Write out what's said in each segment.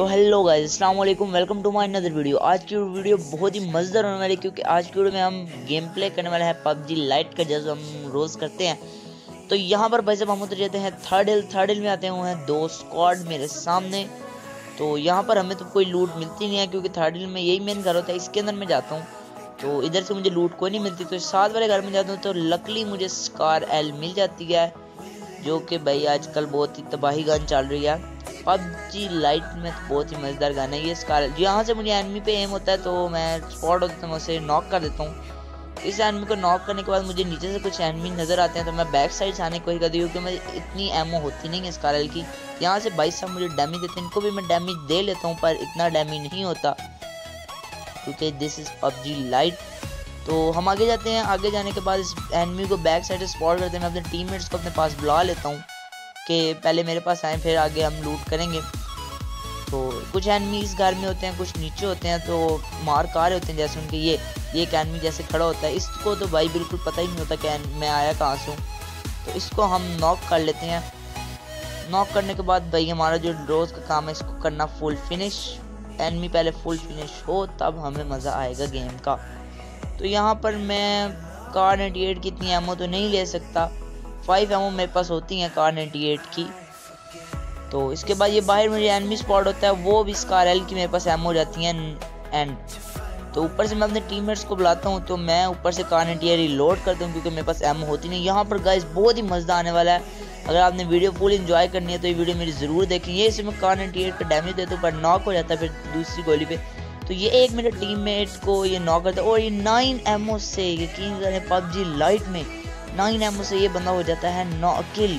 तो hello guys अस्सलाम वालेकुम टू माय अनदर वीडियो आज की वीडियो बहुत ही मज़ेदार होने वाली क्योंकि आज की वीडियो में हम गेम प्ले करने वाले हैं पबजी लाइट का, जैसे हम रोज़ करते हैं। तो यहाँ पर भाई साहब हम उतर जाते हैं थर्ड हिल थर्ड हिल में आते हुए हैं, दो स्क्वाड मेरे सामने। तो यहाँ पर हमें तो कोई लूट मिलती नहीं है, क्योंकि थर्ड हिल में यही मेन घर होता है, इसके अंदर मैं जाता हूँ। तो इधर से मुझे लूट कोई नहीं मिलती तो साथ वाले घर में जाता हूँ तो लकली मुझे स्कार एल मिल जाती है, जो कि भाई आजकल बहुत ही तबाही गन चल रही है। पबजी लाइट में तो बहुत ही मज़ेदार गाना है। ये स्कार यहाँ से मुझे एनमी पे एम होता है तो मैं स्पॉट होता हूँ उसे नॉक कर देता हूँ। इस एनमी को नॉक करने के बाद मुझे नीचे से कुछ एनमी नज़र आते हैं तो मैं बैक साइड से आने की कोशिश करती हूँ क्योंकि मैं इतनी एमओ होती नहीं है स्कारल की। यहाँ से भाई साहब मुझे डैमेज देते हैं, इनको भी मैं डैमेज दे लेता हूँ, पर इतना डैमेज नहीं होता। क्योंकि दिस इज़ पबजी लाइट तो हम आगे जाते हैं। आगे जाने के बाद इस एनमी को बैक साइड से स्पॉट करते हैं। मैं अपने टीममेट्स को अपने पास बुला लेता हूँ। कि पहले मेरे पास आए, फिर आगे हम लूट करेंगे। तो कुछ एनमी इस घर में होते हैं, कुछ नीचे होते हैं तो मार कार होते हैं, जैसे उनके ये ये एक एनमी जैसे खड़ा होता है। इसको तो भाई बिल्कुल पता ही नहीं होता कि मैं आया कहाँ से हूँ। तो इसको हम नॉक कर लेते हैं। नॉक करने के बाद भाई हमारा जो रोज़ का काम है, इसको करना फुल फिनिश एनमी पहले फुल फिनिश हो, तब हमें मज़ा आएगा गेम का। तो यहाँ पर मैं कार नाइन्टी एट की इतनी एमओ तो नहीं ले सकता। फाइव एमओ मेरे पास होती हैं कार नाइन्टी एट की। तो इसके बाद ये बाहर मुझे एनमी स्पॉट होता है, वो भी स्कार एल की मेरे पास एम हो जाती हैं एंड तो ऊपर से मैं अपने टीममेट्स को बुलाता हूँ तो मैं ऊपर से कार नाइन्टी रिलोड करता हूँ क्योंकि मेरे पास एम होती नहीं। यहाँ पर गाइस बहुत ही मज़ा आने वाला है। अगर आपने वीडियो फुल इन्जॉय करनी है तो ये वीडियो मेरी ज़रूर देखें। ये इसे मैं कार नाइन्टी एट का डैमेज देता हूँ, पर नॉक हो जाता है फिर दूसरी गोली पे। तो ये एक मेरे टीममेट को ये नॉक करता है, और ये नाइन एमओ से, यकीन करें, पबजी लाइट में नाइन एमओ से ये बंदा हो जाता है नौ किल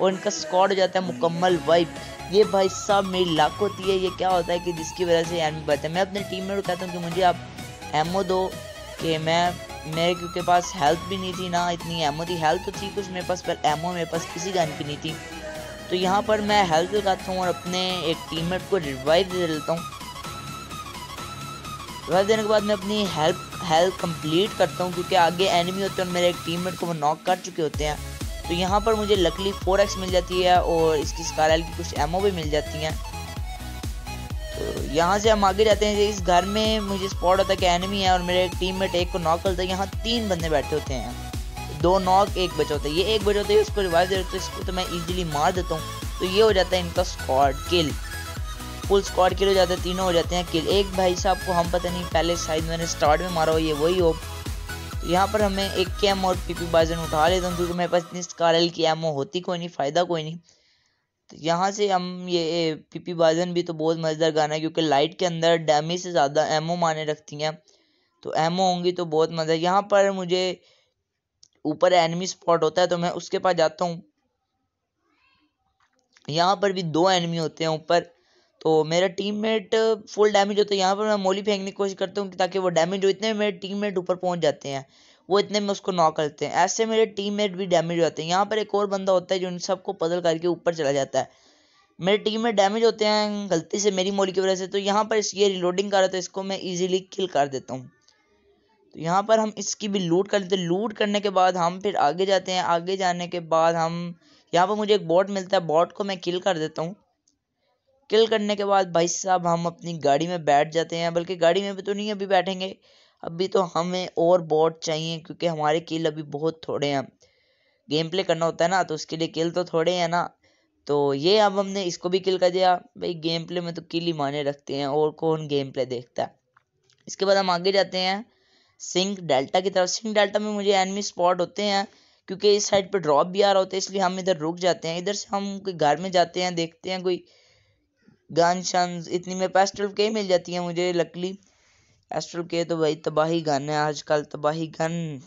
और इनका स्कॉड हो जाता है मुकम्मल वाइप ये भाई साहब मेरी लाख होती है, ये क्या होता है कि जिसकी वजह से एनमी बढ़ता है। मैं अपने टीम में कहता हूँ कि मुझे आप एमओ दो कि मैं, मेरे क्योंकि पास हेल्थ भी नहीं थी ना, इतनी एमओ थी। हेल्थ तो थी कुछ मेरे पास, पर एमओ मेरे पास किसी गन की नहीं थी। तो यहाँ पर मैं हेल्थ लगाता हूँ और अपने एक टीममेट को रिवाइव दे देता हूँ। रिवाइव देने के बाद मैं अपनी हेल्प हेल्प कंप्लीट करता हूँ, क्योंकि आगे एनिमी होते हैं और मेरे एक टीममेट को वो नॉक कर चुके होते हैं। तो यहाँ पर मुझे लकली फोर एक्स मिल जाती है और इसकी स्कारल की कुछ एमओ भी मिल जाती हैं। तो यहाँ से हम आगे जाते हैं, इस घर में मुझे स्पॉट होता है कि एनिमी है और मेरे एक टीममेट एक को नॉक करता है, यहाँ तीन बंदे बैठे होते हैं। दो नॉक एक बचा होता है। ये एक बचा होता है, उसको रिवाइव दे तो इसको तो मैं इजीली मार देता हूँ। तो ये हो जाता है इनका squad kill full squad kill हो जाते हैं, तीनों हो जाते हैं किल एक भाई साहब को हम पता नहीं, पहले शायद मैंने स्टार्ट में मारा हो, ये वही हो। तो यहाँ पर हमें एक कैम और पीपी बाजन उठा लेता हूँ, क्योंकि मेरे पास इतनी स्कारल की एमओ होती कोई नहीं, फ़ायदा कोई नहीं। तो यहाँ से हम ये पीपी बाजन भी तो बहुत मज़ेदार गाना है, क्योंकि लाइट के अंदर डैमेज से ज़्यादा एमओ माने रखती हैं। तो एमओ होंगी तो बहुत मज़ा यहाँ पर मुझे ऊपर एनिमी स्पॉट होता है तो मैं उसके पास जाता हूँ। यहाँ पर भी दो एनिमी होते हैं ऊपर। तो मेरा टीममेट फुल डैमेज होता है। यहाँ पर मैं मोली फेंकने की कोशिश करता हूँ ताकि वो डैमेज हो। इतने मेरे टीममेट ऊपर पहुँच जाते हैं। वो इतने में उसको नॉक करते हैं। ऐसे मेरे टीममेट भी डैमेज हो जाते हैं। यहाँ पर एक और बंदा होता है जो इन सबको पदल करके ऊपर चला जाता है। मेरे टीम में डैमेज होते हैं गलती से मेरी मोली की वजह से। तो यहाँ पर ये रिलोडिंग कर रहा था इसको मैं इजीली किल कर देता हूँ। तो यहाँ पर हम इसकी भी लूट कर लेते हैं। लूट करने के बाद हम फिर आगे जाते हैं। आगे जाने के बाद हम, यहाँ पर मुझे एक बॉट मिलता है। बॉट को मैं किल कर देता हूँ। किल करने के बाद भाई साहब हम अपनी गाड़ी में बैठ जाते हैं, बल्कि गाड़ी में भी तो नहीं अभी बैठेंगे। अभी तो हमें और बोट चाहिए, क्योंकि हमारे किल अभी बहुत थोड़े हैं। गेम प्ले करना होता है ना तो उसके लिए किल तो थोड़े हैं ना। तो ये अब हमने इसको भी किल कर दिया। भाई गेम प्ले में तो किल ही माने रखते हैं, और कौन गेम प्ले देखता है। इसके बाद हम आगे जाते हैं। सिंक डेल्टा की तरफ़। सिंक डेल्टा में मुझे एनमी स्पॉट होते हैं, क्योंकि इस साइड पर ड्रॉप भी आ रहा होता है, इसलिए हम इधर रुक जाते हैं। इधर से हम घर में जाते हैं, देखते हैं कोई गन शन इतनी में पेस्टल के मिल जाती है मुझे लकली पेस्टल के तो भाई तबाही गन है आजकल तबाही गन।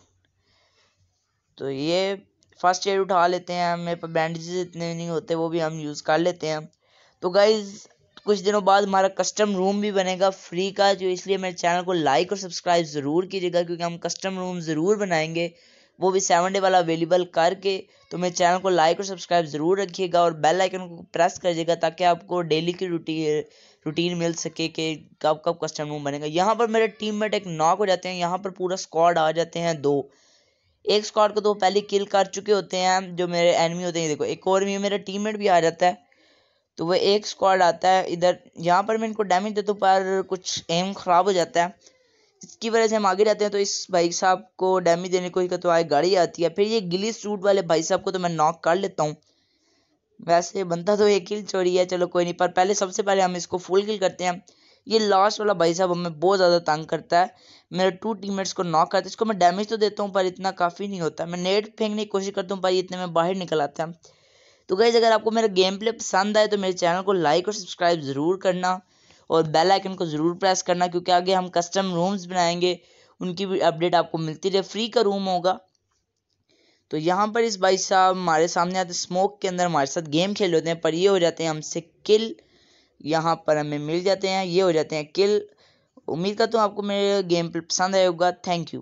तो ये फ़र्स्ट एड उठा लेते हैं मेरे पास बैंडेजेस इतने नहीं होते, वो भी हम यूज़ कर लेते हैं। तो गाइज़ कुछ दिनों बाद हमारा कस्टम रूम भी बनेगा फ्री का, जो इसलिए मेरे चैनल को लाइक और सब्सक्राइब ज़रूर कीजिएगा, क्योंकि हम कस्टम रूम ज़रूर बनाएँगे। वो भी सेवन डे वाला अवेलेबल करके तो मेरे चैनल को लाइक और सब्सक्राइब ज़रूर रखिएगा और बेल आइकन को प्रेस करिएगा ताकि आपको डेली की रूटीन रूटीन मिल सके कि कब कब कस्टम रूम बनेगा। यहाँ पर मेरे टीममेट एक नॉक हो जाते हैं, यहाँ पर पूरा स्क्वाड आ जाते हैं दो। एक स्क्वाड को तो पहले किल कर चुके होते हैं जो मेरे एनिमी होते हैं। देखो, एक और भी, मेरा टीममेट भी आ जाता है तो वह एक स्क्वाड आता है, इधर, यहाँ पर मैं इनको डैमेज देता हूँ, पर कुछ एम ख़राब हो जाता है। इसकी वजह से हम आगे जाते हैं तो इस भाई साहब को डैमेज देने को तो आगे गाड़ी आती है। फिर ये गिली सूट वाले भाई साहब को तो मैं नॉक कर लेता हूँ। वैसे बनता तो ये किल चोरी है, चलो कोई नहीं, पर पहले सबसे पहले हम इसको फुल किल करते हैं। ये लास्ट वाला भाई साहब हमें बहुत ज़्यादा तंग करता है। मेरे टू टीममेट्स को नॉक करता है, इसको मैं डैमेज तो देता हूँ, पर इतना काफ़ी नहीं होता। मैं नेट फेंकने की कोशिश करता हूँ, पर इतने में बाहर निकल आता है। तो गई अगर आपको मेरा गेम प्ले पसंद आए तो मेरे चैनल को लाइक और सब्सक्राइब ज़रूर करना। और बेल आइकन को ज़रूर प्रेस करना क्योंकि आगे हम कस्टम रूम्स बनाएँगे, उनकी भी अपडेट आपको मिलती रहे फ्री का रूम होगा। तो यहाँ पर इस भाई साहब हमारे सामने आते स्मोक के अंदर हमारे साथ गेम खेल होते हैं, पर ये हो जाते हैं हमसे किल यहाँ पर हमें मिल जाते हैं, ये हो जाते हैं किल उम्मीद करता हूँ आपको मेरे गेम पसंद आएगा थैंक यू